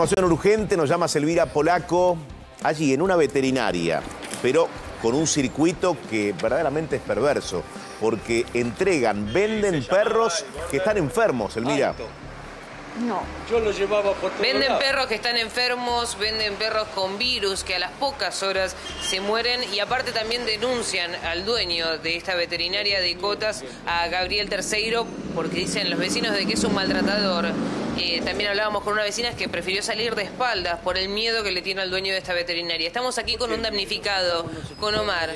Información urgente, nos llama Selvira Polaco, allí en una veterinaria, pero con un circuito que verdaderamente es perverso, porque entregan, venden perros que están enfermos, Elvira. No. Yo lo llevaba por todos Venden perros que están enfermos, venden perros con virus que a las pocas horas se mueren y aparte también denuncian al dueño de esta veterinaria de Cotas, a Gabriel Terceiro, porque dicen los vecinos de que es un maltratador. También hablábamos con una vecina que prefirió salir de espaldas por el miedo que le tiene al dueño de esta veterinaria. Estamos aquí con un damnificado, con Omar.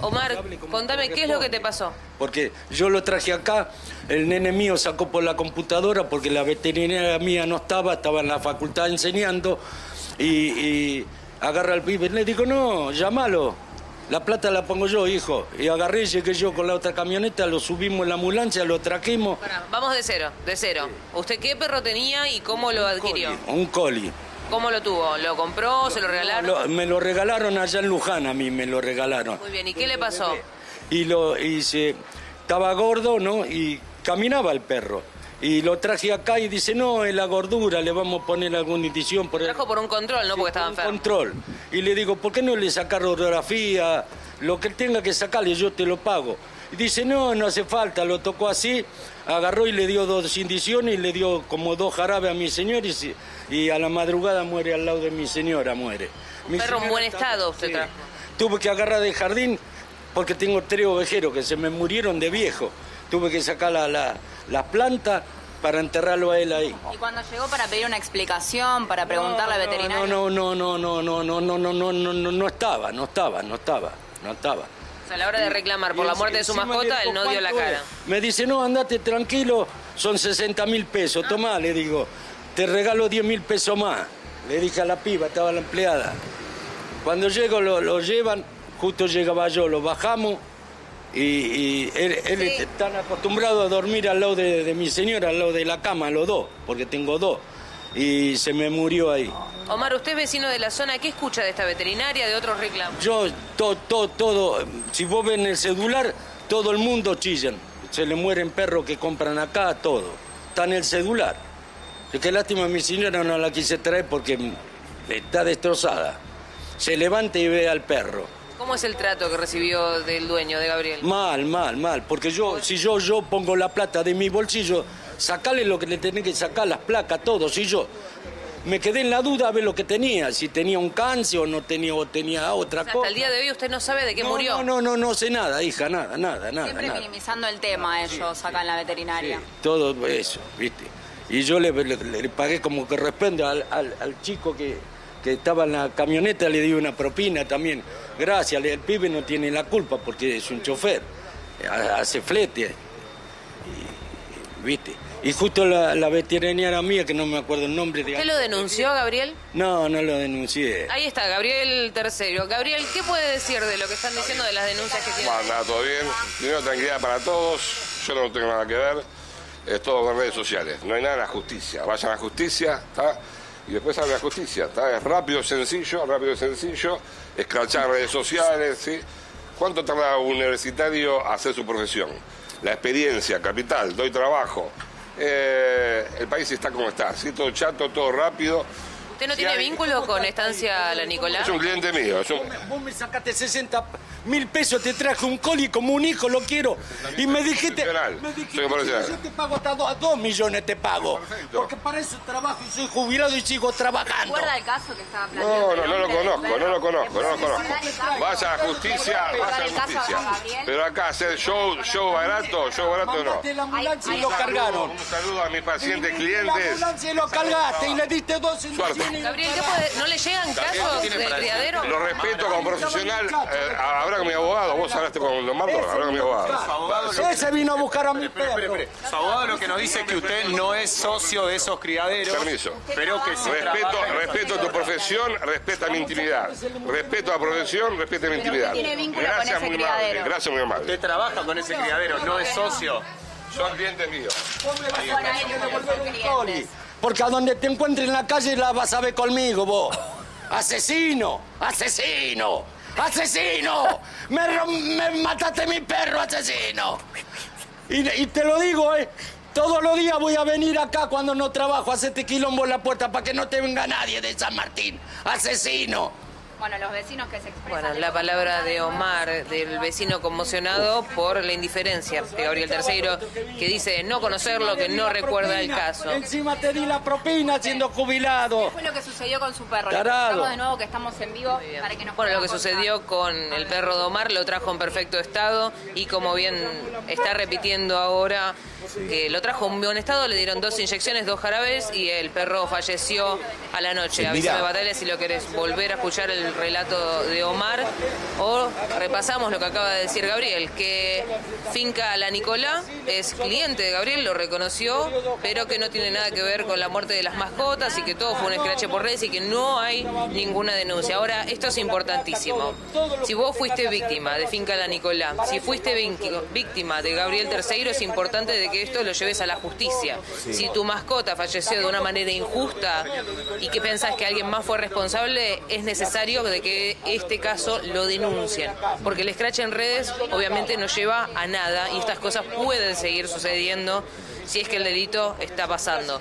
Omar, contame qué es lo que te pasó. Porque yo lo traje acá, el nene mío sacó por la computadora porque la veterinaria mía no estaba, estaba en la facultad enseñando y, y agarra al pibe. Le digo, no, llámalo. La plata la pongo yo, hijo. Y agarré y llegué yo con la otra camioneta, lo subimos en la ambulancia, lo trajimos. Pará, vamos de cero, de cero. ¿Usted qué perro tenía y cómo lo adquirió? Un coli. ¿Cómo lo tuvo? ¿Lo compró? ¿Se lo regalaron? Lo- me lo regalaron allá en Luján, a mí me lo regalaron. Muy bien, ¿y qué le pasó? y lo y se estaba gordo, ¿no? Y caminaba el perro. Y lo traje acá y dice, no, es la gordura, le vamos a poner alguna indición por el Trajo por un control, ¿no? Porque estaba enfermo. control. Y le digo, ¿por qué no le sacar radiografía? Lo que tenga que sacarle, yo te lo pago. Y dice, no, no hace falta, lo tocó así, agarró y le dio dos indiciones y le dio como dos jarabes a mi señor y, a la madrugada muere al lado de mi señora, muere. Mi perro en buen estado usted trajo. Tuve que agarrar del jardín porque tengo tres ovejeros que se me murieron de viejo. Tuve que sacar la, la, la planta para enterrarlo a él ahí. Y cuando llegó para pedir una explicación, para preguntarle al veterinario. No, no, no, no, no, no, no, no, no, no, no, no estaba, no estaba, no estaba, no estaba. O sea, a la hora de reclamar por Y la muerte de su mascota, él no dio la ¿cuánto cara. es? Me dice, no, andate tranquilo, son 60 mil pesos, tomá, le digo, te regalo 10 mil pesos más. Le dije a la piba, estaba la empleada. Cuando llego lo, lo llevan, justo llegaba yo, lo bajamos y, y él, él Sí. está tan acostumbrado a dormir al lado de, de mi señora, al lado de la cama, los dos, porque tengo dos. Y se me murió ahí. Omar, usted es vecino de la zona, ¿qué escucha de esta veterinaria, de otros reclamos? Yo, todo, todo, todo, si vos ven el celular, todo el mundo chillan. Se le mueren perros que compran acá, todo. Está en el celular. Que lástima, mi señora no la quise traer porque está destrozada. Se levanta y ve al perro. ¿Cómo es el trato que recibió del dueño de Gabriel? Mal, mal, mal. Porque yo, si yo, yo pongo la plata de mi bolsillo, sacale lo que le tenés que sacar, las placas, todo. Si yo me quedé en la duda a ver lo que tenía, si tenía un cáncer o no tenía, o tenía otra O sea, cosa. hasta el día de hoy usted no sabe de qué no, murió. No, no, no, no sé nada, hija, nada, nada, nada. Siempre nada. minimizando el tema ellos acá en la veterinaria. Sí, todo eso, ¿viste? Y yo le, le- le pagué como que responde al, al- al chico que, que estaba en la camioneta, le di una propina también. Gracias, el pibe no tiene la culpa porque es un chofer, ha- hace flete. Y- ¿Viste? Y justo la, la veterinaria mía, que no me acuerdo el nombre de... ¿Usted lo denunció, Gabriel? No, no lo denuncié. Ahí está, Gabriel Tercero. Gabriel, ¿qué puede decir de lo que están diciendo de las denuncias que tienen? Bueno, nada, todo bien. Primero, tranquilidad para todos. Yo no tengo nada que ver. Es todo en redes sociales. No hay nada en la justicia. Vayan a la justicia, ¿está? Y después de la justicia, ¿está? Es rápido, sencillo, rápido y sencillo. Escrachar redes sociales, ¿sí? ¿Cuánto tarda un universitario a hacer su profesión? La experiencia, capital, doy trabajo. Eh, el país está como está, ¿sí? Todo chato, todo rápido. ¿Usted no Si tiene hay- vínculo con Estancia La Nicolás? Es un cliente mío. Es un... Vos me sacaste 60 mil pesos, te traje un coli como un hijo, lo quiero. Y me dijiste, me dijiste yo te pago hasta dos, dos millones, te pago. Perfecto. Porque para eso trabajo y soy jubilado y sigo trabajando. ¿Recuerda el caso que estaba planteando? No, no, no lo conozco, no lo conozco, no lo conozco. Vaya a la justicia, vaya a la justicia. Pero acá hacer show, show barato, show barato no. La ambulancia Ay, y lo cargaron. Un saludo a mis pacientes La clientes. ambulancia y lo cargaste y le diste dos inyecciones. Gabriel, ¿qué puede- ¿no le llegan casos de criadero? Lo respeto como profesional. Eh, habla con mi abogado. Vos hablaste con Leonardo, habla con mi abogado. Ese vino a buscar a mi perro. Su abogado lo que nos dice es que usted no es socio de esos criaderos. Permiso. Pero que sí Respeto, respeto tu profesión, respeta mi intimidad. Respeto a la profesión, respeta mi intimidad. ese muy amable. Gracias, muy amable. Usted trabaja con ese criadero, no es socio. Son clientes míos. Porque a donde te encuentres en la calle la vas a ver conmigo, vos. Asesino, asesino, asesino. Me, me mataste mi perro, asesino. Y, te lo digo, ¿eh? Todos los días voy a venir acá cuando no trabajo, hacerte quilombo en la puerta para que no te venga nadie de San Martín. Asesino. Bueno, los vecinos que se expresan... Bueno, la palabra de Omar, del vecino conmocionado por la indiferencia de Gabriel III, que dice no conocerlo, que no recuerda el caso. Encima te di la propina siendo jubilado. ¿Qué fue lo que sucedió con su perro? Tarado. de nuevo que estamos en vivo para que nos Bueno, lo que sucedió con el perro de Omar lo trajo en perfecto estado y como bien está repitiendo ahora, que lo trajo en buen estado, le dieron dos inyecciones, dos jarabes y el perro falleció a la noche. Avísame. Batalla, si lo querés volver a escuchar el relato de Omar o repasamos lo que acaba de decir Gabriel, que Finca La Nicolá es cliente de Gabriel, lo reconoció, pero que no tiene nada que ver con la muerte de las mascotas y que todo fue un escrache por redes y que no hay ninguna denuncia. Ahora, esto es importantísimo. Si vos fuiste víctima de Finca La Nicolá, si fuiste víctima de Gabriel III, es importante de que esto lo lleves a la justicia. Si tu mascota falleció de una manera injusta y que pensás que alguien más fue responsable, es necesario de que este caso lo denuncien. Porque el scratch en redes obviamente no lleva a nada y estas cosas pueden seguir sucediendo si es que el delito está pasando.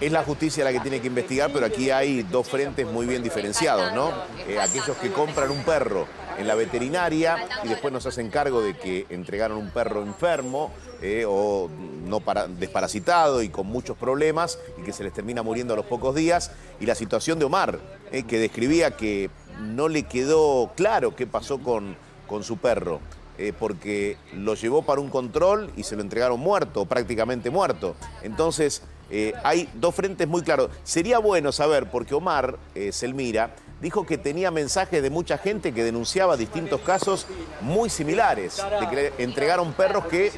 Es la justicia la que tiene que investigar, pero aquí hay dos frentes muy bien diferenciados, ¿no? Eh, aquellos que compran un perro en la veterinaria y después nos hacen cargo de que entregaron un perro enfermo eh, o no para- desparasitado y con muchos problemas y que se les termina muriendo a los pocos días. Y la situación de Omar, eh, que describía que no le quedó claro qué pasó con, con su perro. eh, porque lo llevó para un control y se lo entregaron muerto, prácticamente muerto. Entonces, eh, hay dos frentes muy claros. Sería bueno saber, porque Omar Selmira dijo que tenía mensajes de mucha gente que denunciaba distintos casos muy similares, de que le entregaron perros que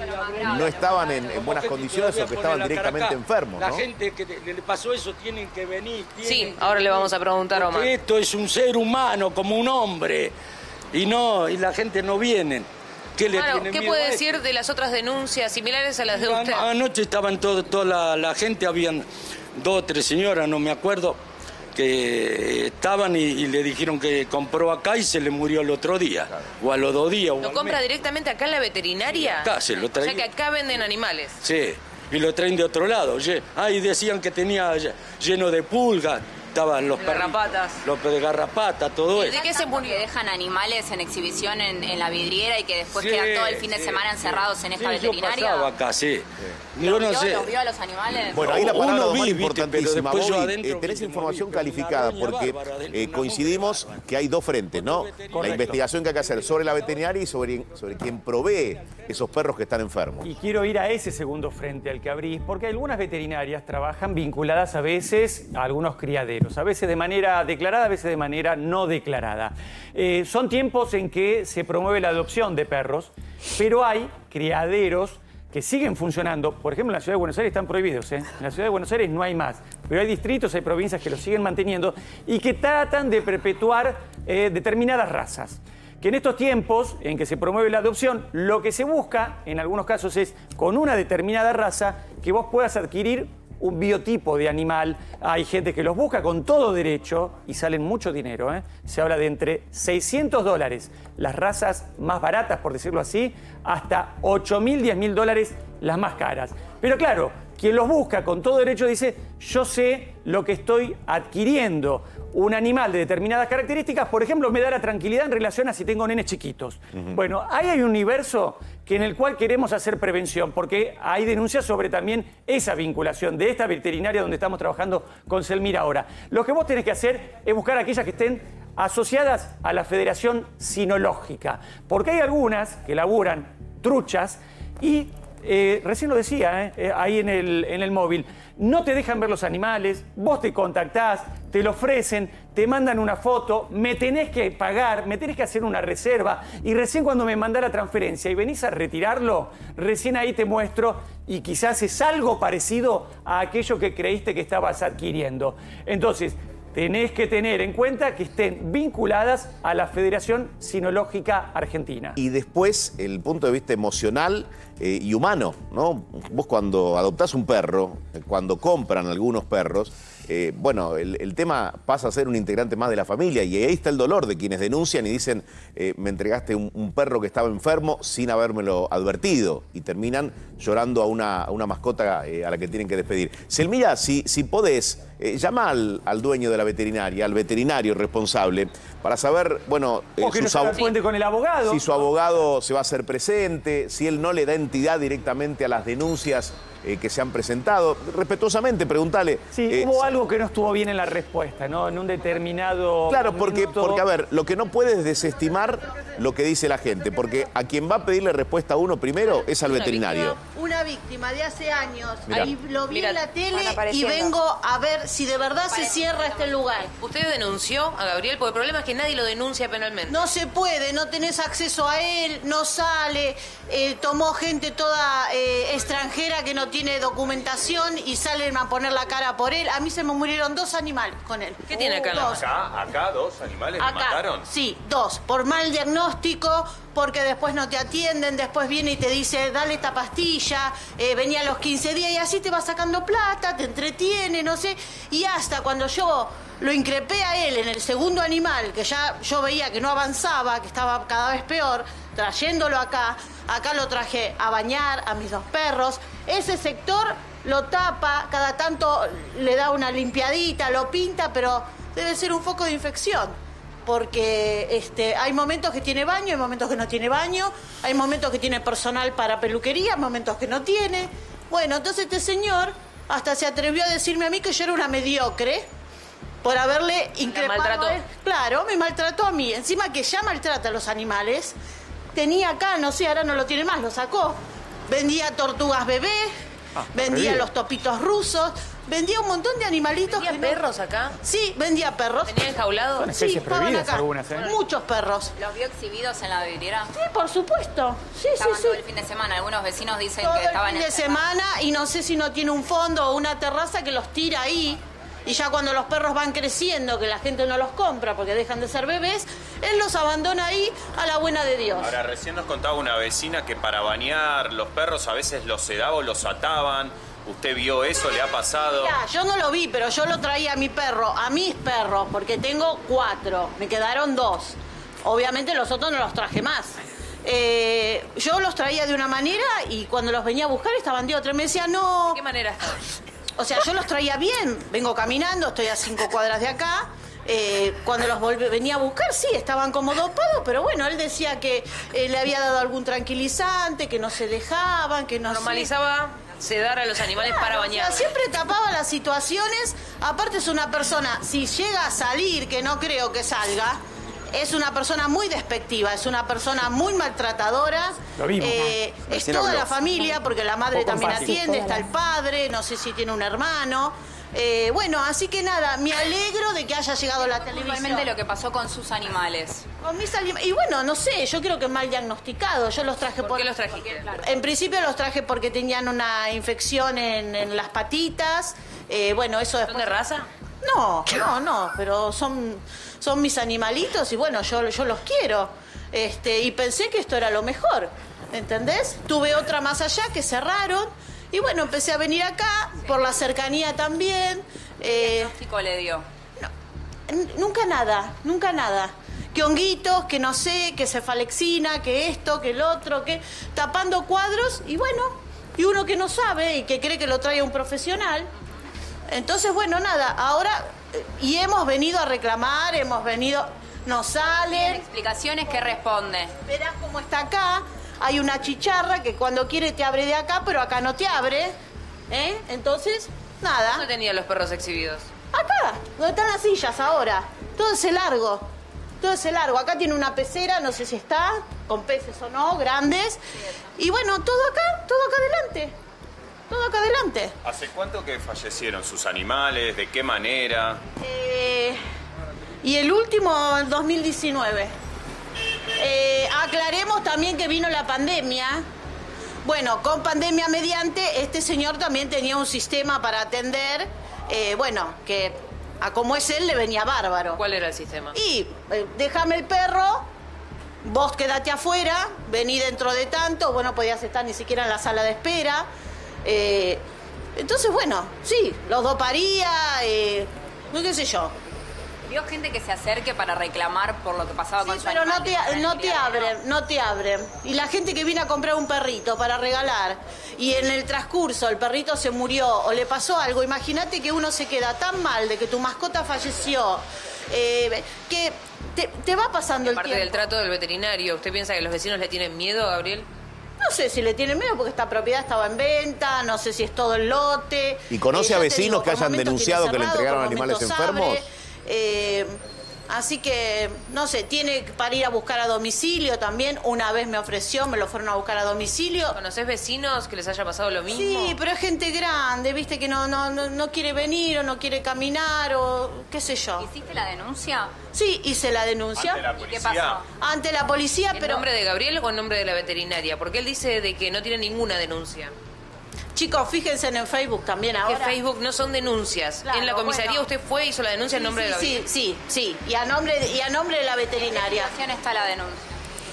no estaban en, en buenas condiciones o que estaban directamente enfermos. La ¿no? gente que le pasó eso tienen que venir. tienen Sí, que- ahora le vamos a preguntar a Omar. Porque Esto es un ser humano, como un hombre. Y no, y la gente no viene. ¿Qué le Claro, ¿qué puede decir de las otras denuncias similares a las de usted? An- Anoche estaban todo, toda la, la gente, habían dos o tres señoras, no me acuerdo, que estaban y, y le dijeron que compró acá y se le murió el otro día, o a los dos días. o ¿Lo al compra mes. directamente acá en la veterinaria? Acá se lo O sea que acá venden animales. Sí, y lo traen de otro lado. Ah, y decían que tenía lle- lleno de pulgas, estaban los perri- garrapatas. Los de garrapata, todo ¿Y eso. de qué se murió? Que dejan animales en exhibición en, en la vidriera y que después Sí, quedan todo el fin de sí, semana sí. encerrados en esta Sí, yo veterinaria? pasaba acá, sí. Yo ¿Los no vio, sé. ¿Los vio a los animales? Bueno, ahí la Uno palabra de vi, viste, importantísima. yo Bobby, adentro eh, tenés vi, no información vi, calificada porque bárbara eh, coincidimos que hay dos frentes, ¿no? La investigación que hay que hacer sobre la veterinaria y sobre, sobre quien provee esos perros que están enfermos. Y quiero ir a ese segundo frente al que abrís, porque algunas veterinarias trabajan vinculadas a veces a algunos criaderos, a veces de manera declarada, a veces de manera no declarada. Eh, son tiempos en que se promueve la adopción de perros, pero hay criaderos que siguen funcionando. Por ejemplo, en la ciudad de Buenos Aires están prohibidos. ¿eh? En la ciudad de Buenos Aires no hay más, pero hay distritos, hay provincias que los siguen manteniendo y que tratan de perpetuar eh, determinadas razas que en estos tiempos en que se promueve la adopción, lo que se busca en algunos casos es con una determinada raza que vos puedas adquirir un biotipo de animal. Hay gente que los busca con todo derecho y salen mucho dinero. ¿eh? Se habla de entre 600 dólares las razas más baratas, por decirlo así, hasta 8 mil, 10 mil dólares las más caras. Pero claro, quien los busca con todo derecho dice, yo sé lo que estoy adquiriendo. Un animal de determinadas características, por ejemplo, me da la tranquilidad en relación a si tengo nenes chiquitos. Bueno, ahí hay un universo que en el cual queremos hacer prevención, porque hay denuncias sobre también esa vinculación de esta veterinaria donde estamos trabajando con Selmira ahora. Lo que vos tenés que hacer es buscar aquellas que estén asociadas a la Federación Sinológica, porque hay algunas que laburan truchas y eh, recién lo decía, eh, eh, ahí en el, en el móvil, no te dejan ver los animales, vos te contactás, te lo ofrecen, te mandan una foto, me tenés que pagar, me tenés que hacer una reserva y recién cuando me mandás la transferencia y venís a retirarlo, recién ahí te muestro y quizás es algo parecido a aquello que creíste que estabas adquiriendo. Entonces, tenés que tener en cuenta que estén vinculadas a la Federación Sinológica Argentina. Y después el punto de vista emocional eh, y humano, ¿no? Vos cuando adoptás un perro, eh, cuando compran algunos perros, eh, bueno, el, el tema pasa a ser un integrante más de la familia y ahí está el dolor de quienes denuncian y dicen, eh, me entregaste un, un perro que estaba enfermo sin habérmelo advertido y terminan llorando a una, a una mascota eh, a la que tienen que despedir. Selmira, si, si podés, llama al, al dueño de la veterinaria, al veterinario responsable, para saber, bueno, no se con el abogado. si su abogado se va a hacer presente, si él no le da entidad directamente a las denuncias eh, que se han presentado. Respetuosamente, pregúntale. Sí, eh, hubo algo que no estuvo bien en la respuesta, ¿no? En un determinado. Claro, porque, minuto. porque, a ver, lo que no puedes desestimar lo que dice la gente, porque a quien va a pedirle respuesta a uno primero es al veterinario. Una víctima de hace años. Mirá. Ahí lo vi Mirá, en la tele y vengo a ver si de verdad se cierra este lugar. ¿Usted denunció a Gabriel? Porque el problema es que nadie lo denuncia penalmente. No se puede, no tenés acceso a él, no sale, eh, tomó gente toda eh, extranjera que no tiene documentación y salen a poner la cara por él. A mí se me murieron dos animales con él. ¿Qué tiene acá la Dos. Acá, acá dos animales mataron. sí, dos. Por mal diagnóstico, porque después no te atienden, después viene y te dice, dale esta pastilla, eh, venía a los 15 días y así te va sacando plata, te entretiene, no sé. Y hasta cuando yo lo increpé a él en el segundo animal, que ya yo veía que no avanzaba, que estaba cada vez peor, trayéndolo acá, acá lo traje a bañar a mis dos perros. Ese sector lo tapa, cada tanto le da una limpiadita, lo pinta, pero debe ser un foco de infección porque este, hay momentos que tiene baño, hay momentos que no tiene baño, hay momentos que tiene personal para peluquería, momentos que no tiene. Bueno, entonces este señor hasta se atrevió a decirme a mí que yo era una mediocre por haberle increpado maltrató. a él. Claro, me maltrató a mí. Encima que ya maltrata a los animales, tenía acá, no sé, ahora no lo tiene más, lo sacó. Vendía tortugas bebé, vendía bien. los topitos rusos, vendía un montón de animalitos. ¿Vendía que no- perros acá? Sí, vendía perros. ¿Tenía enjaulado? Son especies estaban prohibidas acá. algunas, ¿eh? Muchos perros. ¿Los vio exhibidos en la vidriera? Sí, por supuesto. Sí, Estaban sí, todo sí. el fin de semana. Algunos vecinos dicen Todo que el estaban fin de semana y no sé si no tiene un fondo o una terraza que los tira ahí. Y ya cuando los perros van creciendo, que la gente no los compra porque dejan de ser bebés, él los abandona ahí a la buena de Dios. Ahora, recién nos contaba una vecina que para bañar los perros a veces los sedaba o los ataban. ¿Usted vio eso? ¿Le ha pasado? Mirá, yo no lo vi, pero yo lo traía a mi perro, a mis perros, porque tengo cuatro, me quedaron dos. Obviamente los otros no los traje más. Eh, yo los traía de una manera y cuando los venía a buscar estaban de otra. Me decía, no, ¿De qué manera está? O sea, yo los traía bien, vengo caminando, estoy a cinco cuadras de acá. Eh, cuando los volví- venía a buscar, sí, estaban como dopados, pero bueno, él decía que eh, le había dado algún tranquilizante, que no se dejaban, que no sé. Normalizaba sedar a los animales para Claro, o bañar. sea, siempre tapaba las situaciones. Aparte es una persona, si llega a salir, que no creo que salga, es una persona muy despectiva, es una persona muy maltratadora. Lo vimos. Eh, es Recién toda habló. la familia, porque la madre también atiende, está el padre, no sé si tiene un hermano. Eh, bueno, así que nada, me alegro de que haya llegado la televisión. Igualmente lo que pasó con sus animales. Con mis alim- Y bueno, no sé, yo creo que mal diagnosticado. Yo los traje ¿Por qué los trajiste? En principio los traje porque tenían una infección en, en las patitas. Eh, bueno, eso ¿Son después... de raza? No, no, no, pero son, son mis animalitos y bueno, yo, yo los quiero. Este, y pensé que esto era lo mejor, ¿entendés? Tuve otra más allá que cerraron y bueno, empecé a venir acá por la cercanía también. Eh, diagnóstico le dio? N- Nunca nada, nunca nada. Que honguitos, que no sé, que cefalexina, que esto, que el otro, que tapando cuadros y bueno, y uno que no sabe y que cree que lo trae un profesional. Entonces, bueno, nada, ahora eh, y hemos venido a reclamar, hemos venido, nos ¿Tienen salen, explicaciones que responde? verás cómo está acá, hay una chicharra que cuando quiere te abre de acá, pero acá no te abre. ¿eh? Entonces, nada. ¿Dónde tenía los perros exhibidos? Acá, donde están las sillas ahora. Todo ese largo. Todo ese largo. Acá tiene una pecera, no sé si está, con peces o no, grandes. Y bueno, todo acá, todo acá adelante. Todo acá adelante. ¿Hace cuánto que fallecieron sus animales? ¿De qué manera? Eh, y el último, el 2019. Eh, aclaremos también que vino la pandemia. Bueno, con pandemia mediante, este señor también tenía un sistema para atender, eh, bueno, que a como es él le venía bárbaro. ¿Cuál era el sistema? Y eh, déjame el perro, vos quedate afuera, vení dentro de tanto, vos no podías estar ni siquiera en la sala de espera. Eh, Entonces, bueno, sí, los doparía, eh, no qué sé yo. ¿Vio gente que se acerque para reclamar por lo que pasaba con Sí, su pero no te, no te abren, no te abren. Y la gente que viene a comprar un perrito para regalar y en el transcurso el perrito se murió o le pasó algo, imagínate que uno se queda tan mal de que tu mascota falleció, eh, que te, te va pasando el Parte tiempo. del trato del veterinario. ¿Usted piensa que los vecinos le tienen miedo, Gabriel? No sé si le tienen miedo porque esta propiedad estaba en venta, no sé si es todo el lote. ¿Y conoce ya a vecinos que hayan denunciado que le entregaron animales enfermos? abre. Eh, así que, no sé, tiene para ir a buscar a domicilio también. Una vez me ofreció, me lo fueron a buscar a domicilio. ¿Conoces vecinos que les haya pasado lo mismo? Sí, pero es gente grande, viste, que no, no, no, no quiere venir o no quiere caminar o qué sé yo. ¿Hiciste la denuncia? Sí, hice la denuncia Ante la ¿Y qué policía. pasó? ante la policía, ¿En pero nombre de Gabriel o en nombre de la veterinaria? Porque él dice de que no tiene ninguna denuncia. Chicos, fíjense en el Facebook también Que ahora. Facebook no son denuncias. Claro, en la comisaría bueno. usted fue hizo la denuncia en nombre sí, de Gabriel. sí, sí, sí, y a nombre de, y a nombre de la ¿En veterinaria. qué situación está la denuncia?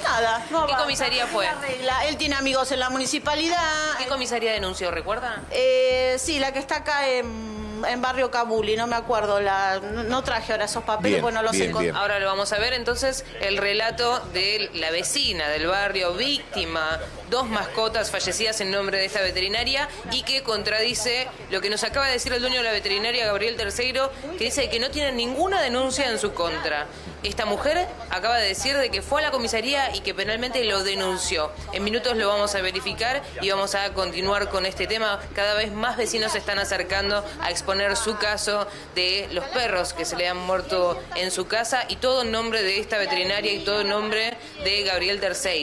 Nada, no ¿Qué va. comisaría fue? La regla. Él tiene amigos en la municipalidad. ¿Qué comisaría denunció, recuerda? Eh, sí, la que está acá en, en Barrio Cabuli, no me acuerdo. La, no, no traje ahora esos papeles, Bien, bueno, los bien, encontré. bien. Ahora lo vamos a ver entonces el relato de la vecina del barrio víctima, dos mascotas fallecidas en nombre de esta veterinaria y que contradice lo que nos acaba de decir el dueño de la veterinaria, Gabriel Terceiro, que dice que no tiene ninguna denuncia en su contra. Esta mujer acaba de decir de que fue a la comisaría y que penalmente lo denunció. En minutos lo vamos a verificar y vamos a continuar con este tema. Cada vez más vecinos se están acercando a exponer su caso de los perros que se le han muerto en su casa y todo en nombre de esta veterinaria y todo en nombre de Gabriel Terceiro.